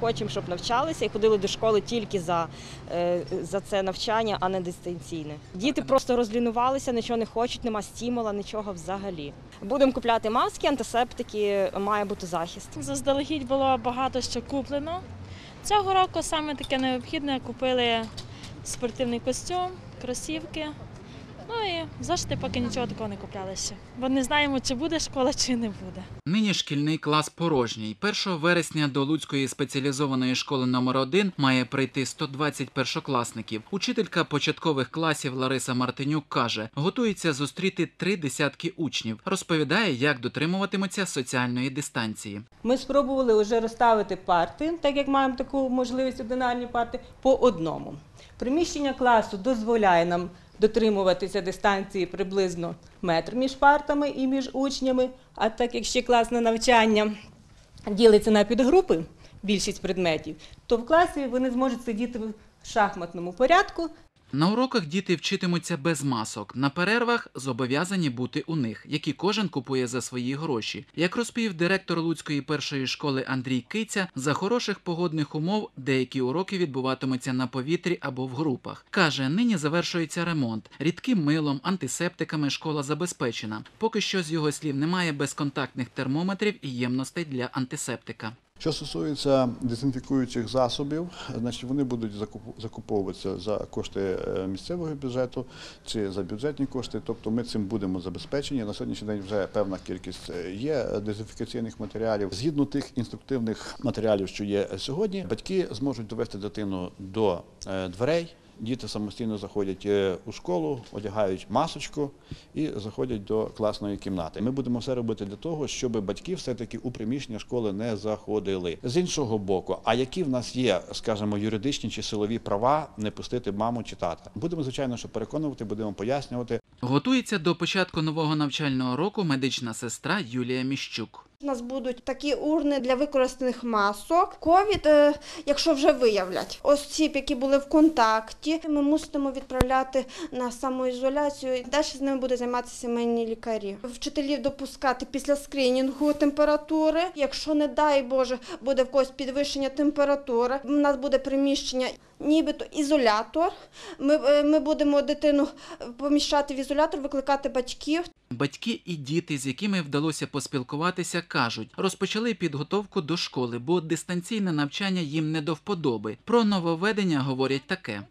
Хочемо, щоб навчалися і ходили до школи тільки за, е, за це навчання, а не дистанційне. Діти просто розлінувалися, нічого не хочуть, нема стімула, нічого взагалі. Будемо купляти маски, антисептики, має бути захист. Заздалегідь було багато що куплено. Цього року саме таке необхідне купили спортивний костюм, кросівки. Ну і завжди поки нічого такого не купляли ще. Бо не знаємо, чи буде школа, чи не буде. Нині шкільний клас порожній. 1 вересня до Луцької спеціалізованої школи номер 1 має прийти 120 першокласників. Учителька початкових класів Лариса Мартинюк каже, готується зустріти три десятки учнів. Розповідає, як дотримуватимуться соціальної дистанції. Ми спробували вже розставити парти, так як маємо таку можливість одинарні парти, по одному. Приміщення класу дозволяє нам дотримуватися дистанції приблизно метр між партами і між учнями. А так як ще класне навчання ділиться на підгрупи, більшість предметів, то в класі вони зможуть сидіти в шахматному порядку На уроках діти вчитимуться без масок. На перервах зобов'язані бути у них, які кожен купує за свої гроші. Як розповів директор Луцької першої школи Андрій Киця, за хороших погодних умов деякі уроки відбуватимуться на повітрі або в групах. Каже, нині завершується ремонт. Рідким милом, антисептиками школа забезпечена. Поки що з його слів немає безконтактних термометрів і ємностей для антисептика. Що стосується дезінфікуючих засобів, значить вони будуть закуп- закуповуватися за кошти е, місцевого бюджету чи за бюджетні кошти. Тобто ми цим будемо забезпечені. На сьогоднішній день вже певна кількість е, є дезінфікаційних матеріалів. Згідно тих інструктивних матеріалів, що є сьогодні, батьки зможуть довести дитину до е, дверей. Діти самостійно заходять е, у школу, одягають масочку і заходять до класної кімнати. Ми будемо все робити для того, щоб батьки все-таки у приміщення школи не заходили. З іншого боку, а які в нас є, скажімо, юридичні чи силові права не пустити маму чи тата? Будемо звичайно, що переконувати, будемо пояснювати. Готується до початку нового навчального року медична сестра Юлія Міщук. У нас будуть такі урни для використаних масок. Ковід, е, якщо вже виявлять осіб, які були в контакті, ми мусимо відправляти на самоізоляцію. Далі з ними буде займатися сімейні лікарі. Вчителів допускати після скринінгу температури. Якщо, не дай Боже, буде в когось підвищення температури, у нас буде приміщення. Нібито ізолятор. Ми, е, ми будемо дитину поміщати в ізолятор, викликати батьків. Батьки і діти, з якими вдалося поспілкуватися, кажуть, розпочали підготовку до школи, бо дистанційне навчання їм не до вподоби. Про нововведення говорять таке.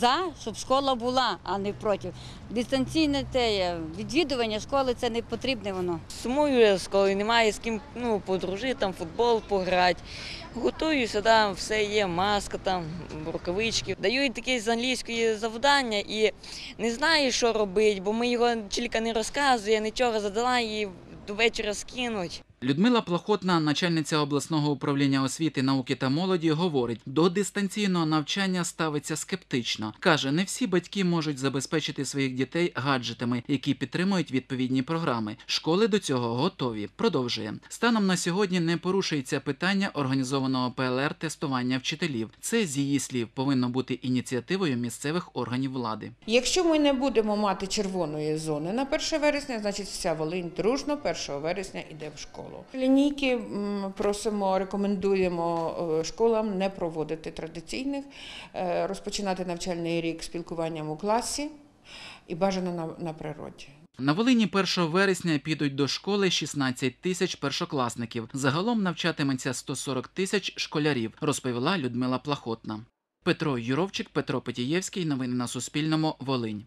За, щоб школа була, а не проти. Дистанційне те є, відвідування школи це не потрібне воно. Сумую з коли немає з ким ну, подружити, там, футбол пограти. Готуюся, там все є, маска, там, рукавички. Дають таке з англійської завдання і не знаю, що робити, бо ми його чілька не розказує, нічого задала і до вечора скинуть. Людмила Плохотна, начальниця обласного управління освіти, науки та молоді, говорить, до дистанційного навчання ставиться скептично. каже, не всі батьки можуть забезпечити своїх дітей гаджетами, які підтримують відповідні програми. Школи до цього готові. Продовжує станом на сьогодні не порушується питання організованого ПЛР-тестування вчителів. Це з її слів повинно бути ініціативою місцевих органів влади. Якщо ми не будемо мати червоної зони на 1 вересня, значить вся Волинь дружно 1 вересня йде в школу. Лінійки просимо, рекомендуємо е, школам не проводити традиційних, е, розпочинати навчальний рік спілкуванням у класі і бажано на, на природі. На Волині 1 вересня підуть до школи 16 тисяч першокласників. Загалом навчатиметься 140 тисяч школярів, розповіла Людмила Плахотна. Петро Юровчик, Петро Петієвський. Новини на Суспільному. Волинь.